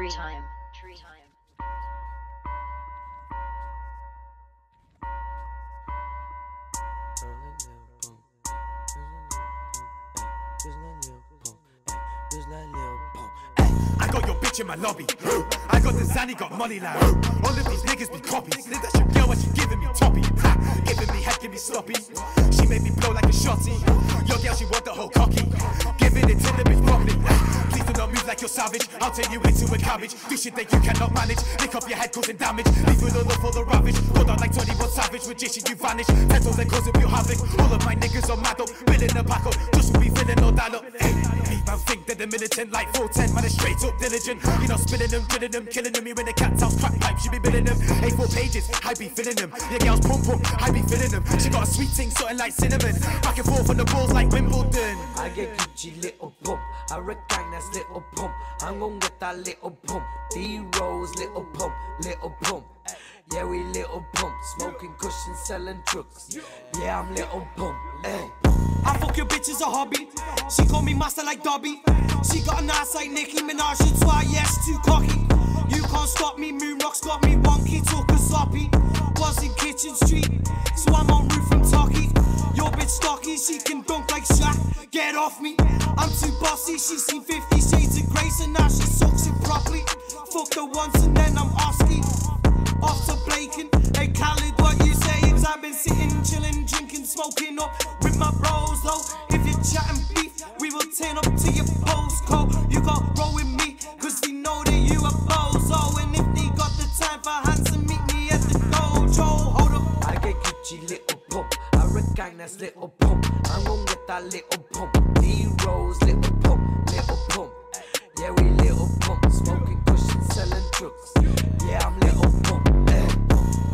Treetime. Tree time. I got your bitch in my lobby. I got the Zanny, got money like. All of these niggas be copies. That's your girl, and she giving me toppy. Ha, giving me head, give me sloppy. She made me blow like a shotty. Your girl, she want the whole cocky. Like you're savage. I'll turn you into a cabbage. Do shit that you cannot manage. Lick up your head, causing damage. Leave with all the full of ravage. Hold on like 21 savage. Magician, you vanish. Petals and causing pure havoc. All of my niggas are mad up. Billing the pack up. Just be filling all that up. Hey, hey, man, think that the militant like 410. Man, is straight up diligent. You know, spilling them, killing them, killing them. You in the cat's house, crack pipe. She be billing them. A4 pages, I be filling them. Your girl's pump pump, I be filling them. She got a sweet thing, something like cinnamon. Back and forth on the balls like Wimbledon. I get Gucci Lil Pump. I recognize Lil Pump. I'm gon' get that Lil Pump. D Rose Lil Pump, Lil Pump. Yeah, we Lil Pump. Smoking cushions, selling drugs. Yeah, I'm Lil Pump. Hey. I fuck your bitch as a hobby. She call me master like Dobby. She got an ass like Nicki Minaj. That's why yes, too cocky. You can't stop me. Moon rocks got me wonky, talking sloppy. Was in Kitchen Street, so I'm on roof from Tocky. Your bitch stocky, she can dunk like Shaq. Get off me. I'm too bossy. She seen 50 Shades of grey, and now she sucks it properly. Fuck her once and then I'm Oski. Off to Blacon. Hey Khalid, what you saying? Smoking up with my bros. If you're chatting beef, we will turn up to your postcode. You got roll with me, cause we know that you a bozo. And if they got the time for Hanson, meet me at the dojo. Hold up. I get Gucci Lil Pump. I recognize Lil Pump. I'm gon' get that Lil Pump. D Rose Lil Pump, Lil Pump. Yeah, we Lil Pump. Smoking cushions, selling drugs. Yeah, I'm Lil Pump. eh.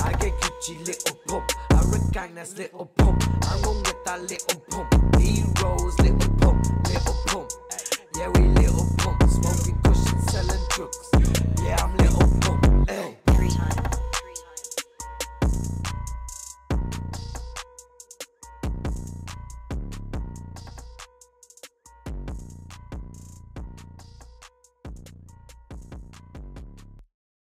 I get Gucci Lil Pump. I recognize Lil Pump. That Lil Pump.